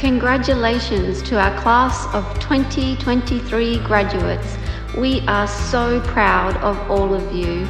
congratulations to our class of 2023 graduates. We are so proud of all of you.